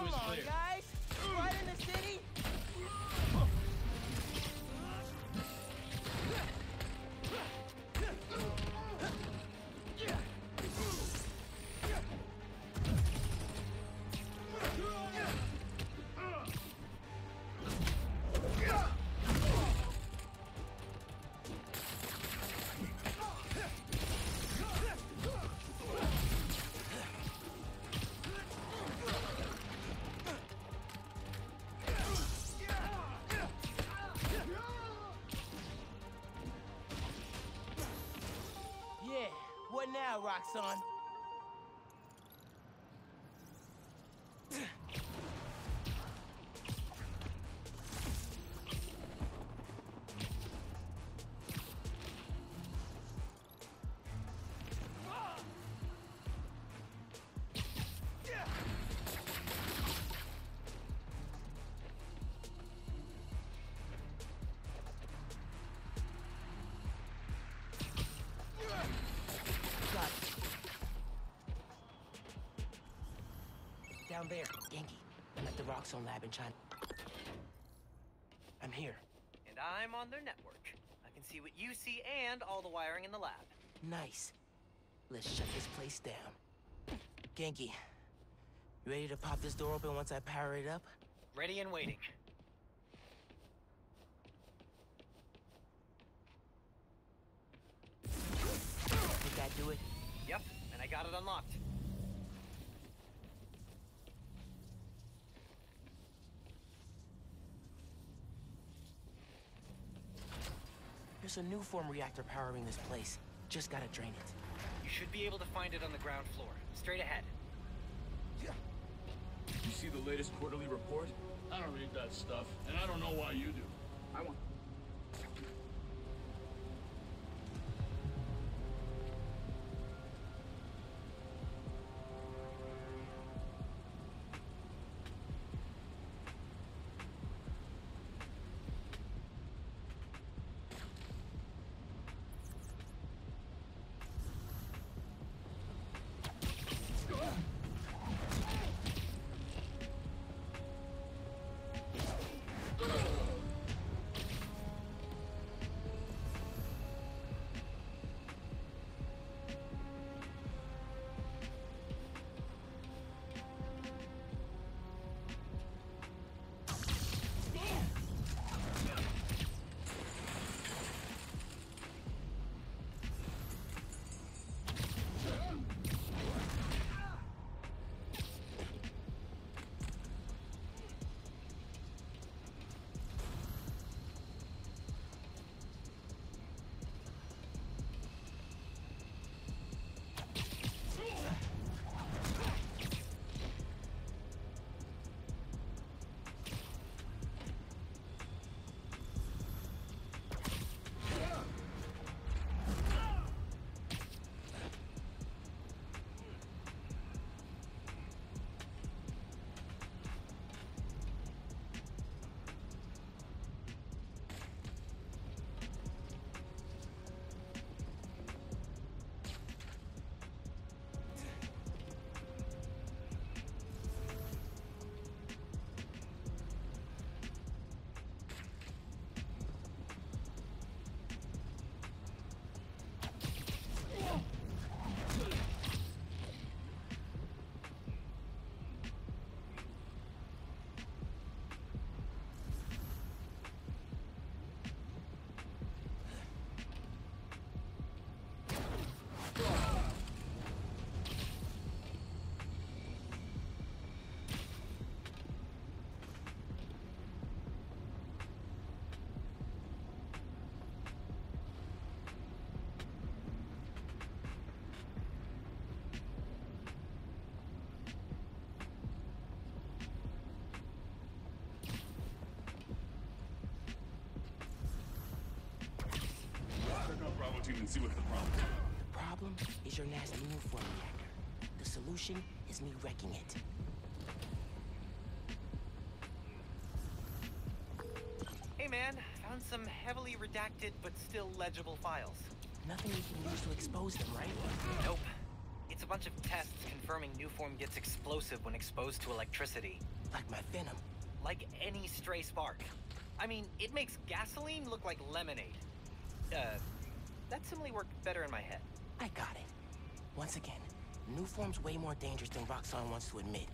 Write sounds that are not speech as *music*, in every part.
two is clear. guys! Now, Down there, Ganke. I'm at the Roxxon lab in China. I'm here. And I'm on their network. I can see what you see and all the wiring in the lab. Nice. Let's shut this place down. Ganke, you ready to pop this door open once I power it up? Ready and waiting. Did that do it? Yep, and I got it unlocked. There's a Nuform reactor powering this place. Just gotta drain it. You should be able to find it on the ground floor. Straight ahead. You see the latest quarterly report? I don't read that stuff, and I don't know why you do. I want. Problem is your nasty new form reactor. The solution is me wrecking it. Hey man, found some heavily redacted but still legible files. Nothing you can use to expose them, right? Nope. It's a bunch of tests confirming Nuform gets explosive when exposed to electricity. Like my venom. Like any stray spark. I mean, it makes gasoline look like lemonade. Uh, that simile worked better in my head. I got it. Once again, Nuform's way more dangerous than Roxxon wants to admit.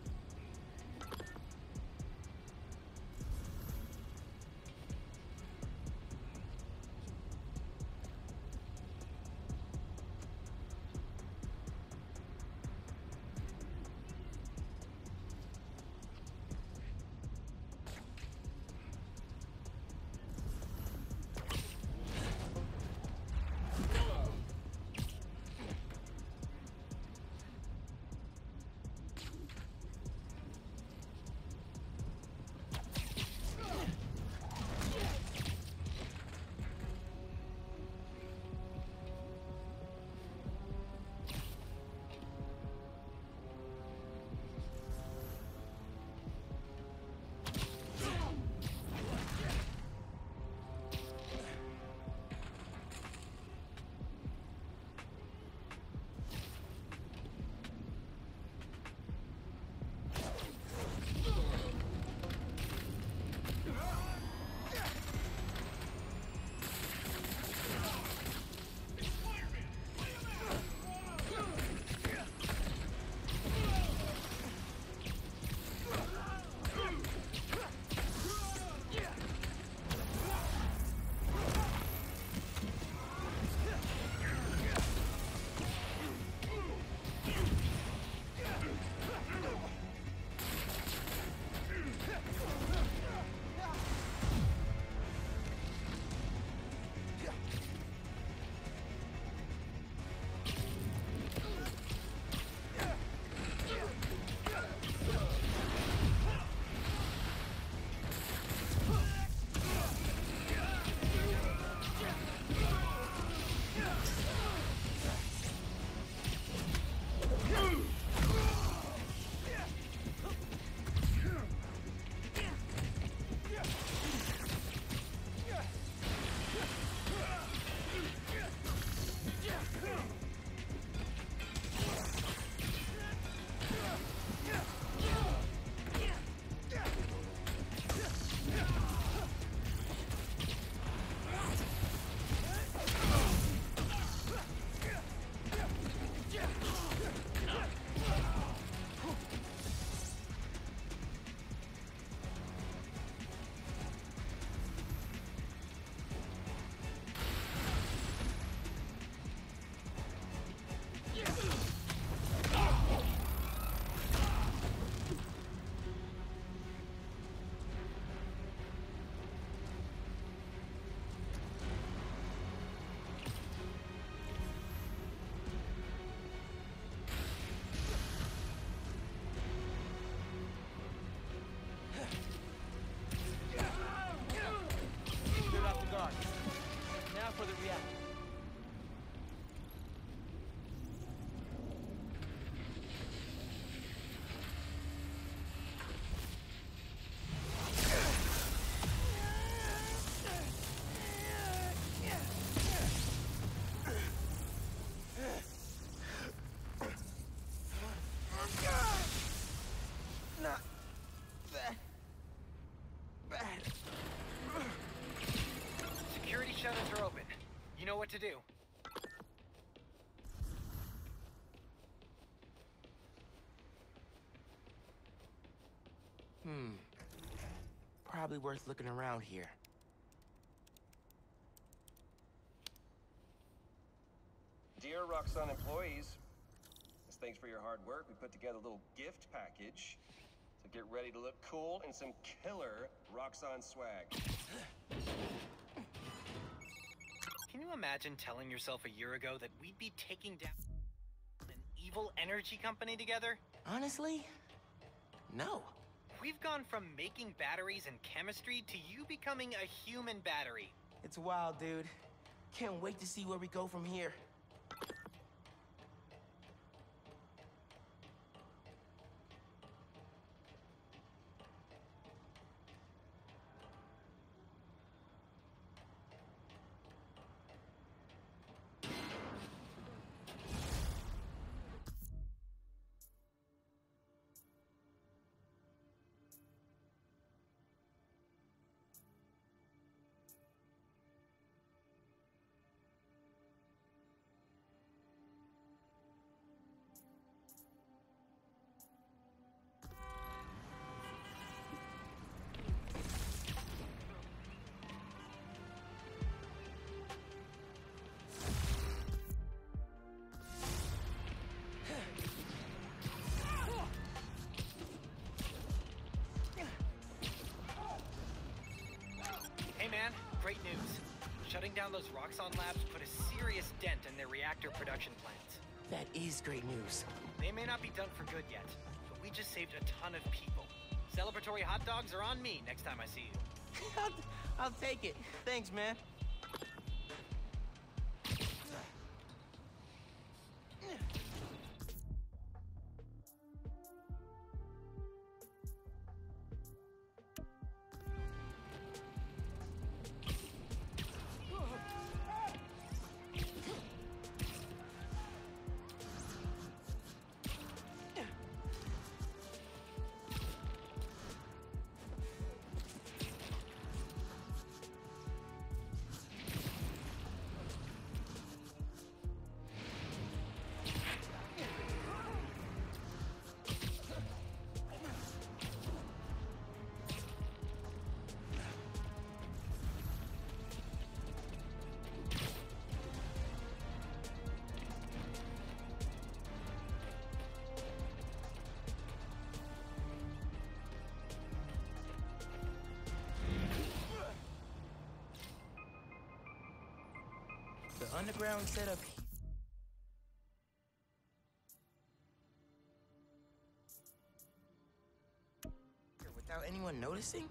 Probably worth looking around here. Dear Roxxon employees, as thanks for your hard work, we put together a little gift package. So get ready to look cool in some killer Roxxon swag. Can you imagine telling yourself a year ago that we'd be taking down an evil energy company together? Honestly? No. We've gone from making batteries and chemistry to you becoming a human battery. It's wild, dude. Can't wait to see where we go from here. Shutting down those Roxxon labs put a serious dent in their reactor production plans. That is great news. They may not be done for good yet, but we just saved a ton of people. Celebratory hot dogs are on me next time I see you. *laughs* I'll, I'll take it. Thanks, man. Underground setup without anyone noticing?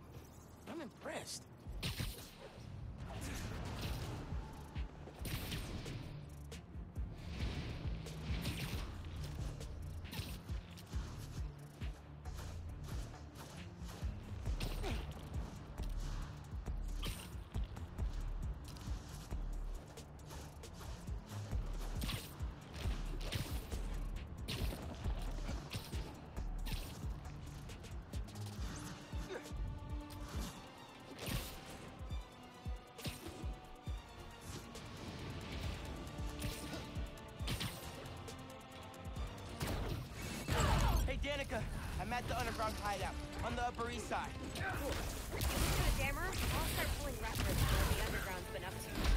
I'm impressed. I'm at the underground hideout on the Upper East Side. Cool. You do a jammer, I'll start pulling reference to what the underground's been up to.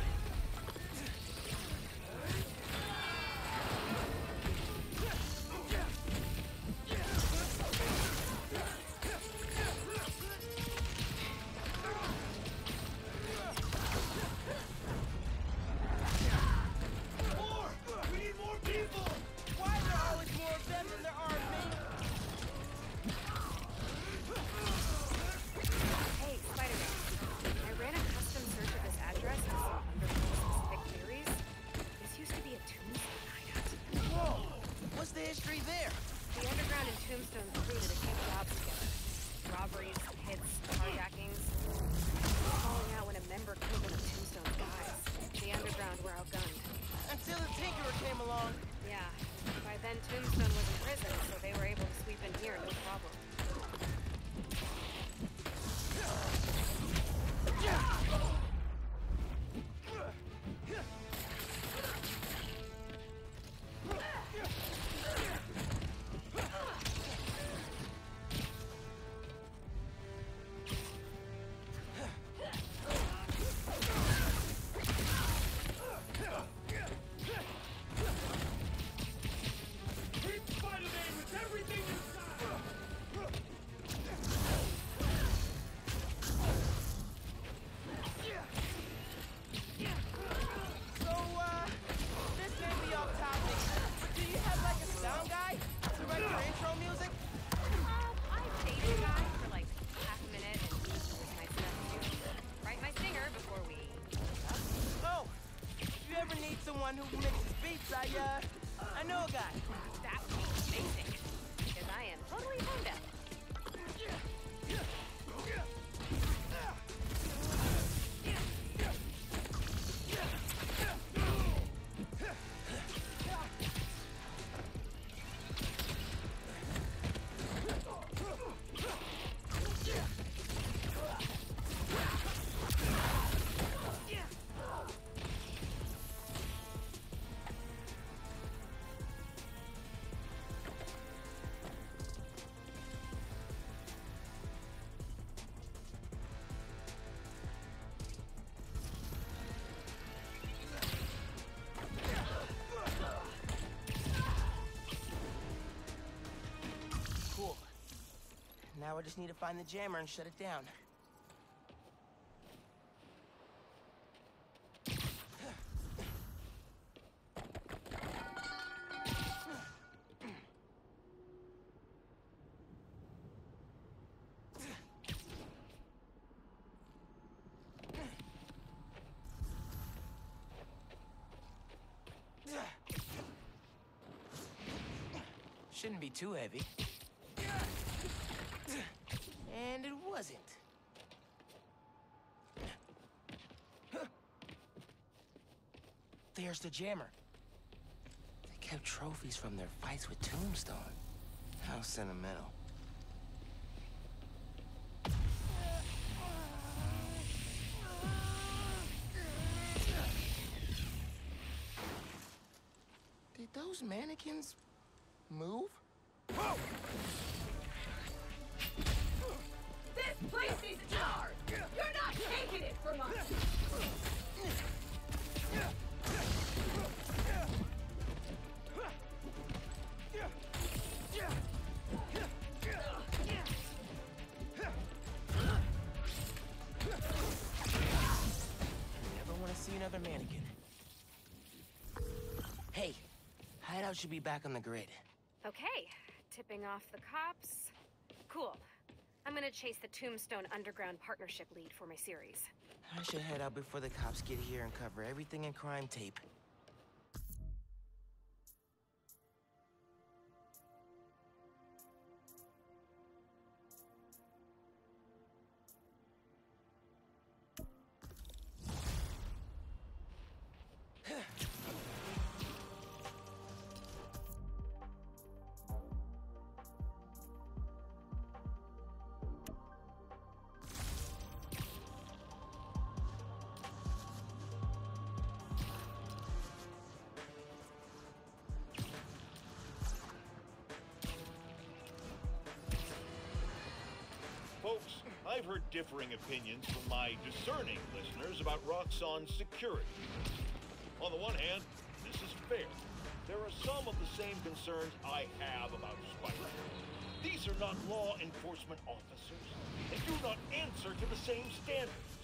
So, uh, this may be off topic, but do you have like a sound guy to write your intro music? Um, I dated a guy for like half a minute, and he was nice enough to write my singer before we. Oh, if you ever need someone who mixes beats, I, uh, I know a guy. That would be amazing. Because I am totally tone deaf. Now I just need to find the jammer and shut it down. Shouldn't be too heavy. And it wasn't. There's the jammer. They kept trophies from their fights with Tombstone. How sentimental. Did those mannequins move? This place is ours! You're not taking it from us! Never want to see another mannequin. Hey, Hideout should be back on the grid. Okay, tipping off the cops. Gonna chase the Tombstone Underground Partnership lead for my series. I should head out before the cops get here and cover everything in crime tape. I've heard differing opinions from my discerning listeners about Roxxon's security. On the one hand, this is fair. There are some of the same concerns I have about Spider. These are not law enforcement officers and do not answer to the same standards.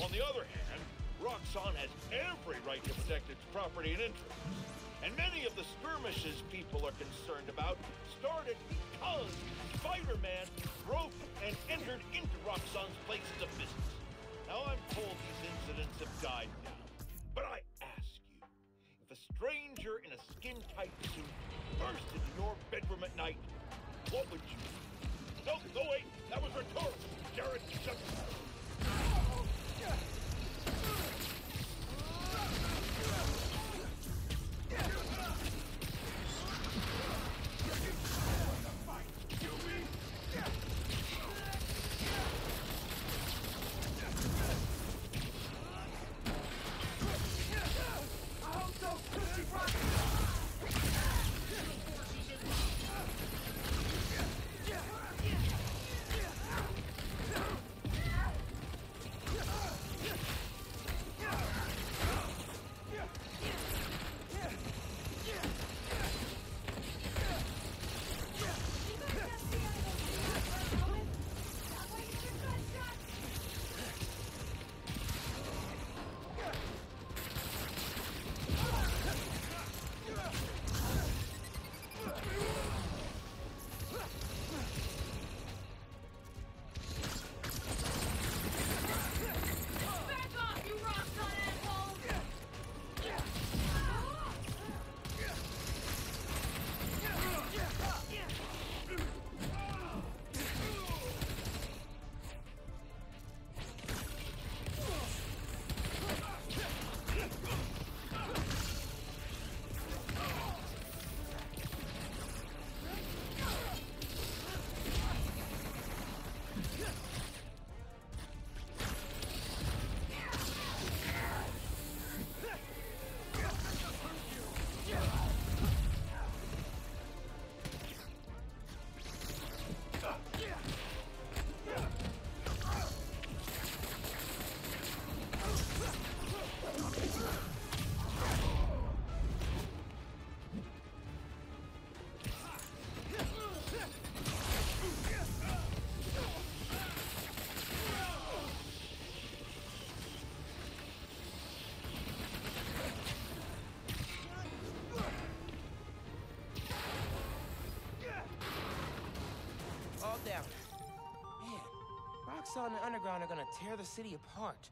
On the other hand, Roxxon has every right to protect its property and interests. And many of the skirmishes people are concerned about started because Spider-Man broke and entered into Roxxon's places of business. Now I'm told these incidents have died down. But I ask you, if a stranger in a skin-tight suit burst into your bedroom at night, what would you do? No, no wait, that was rhetorical. Jared, shut Underground are gonna tear the city apart.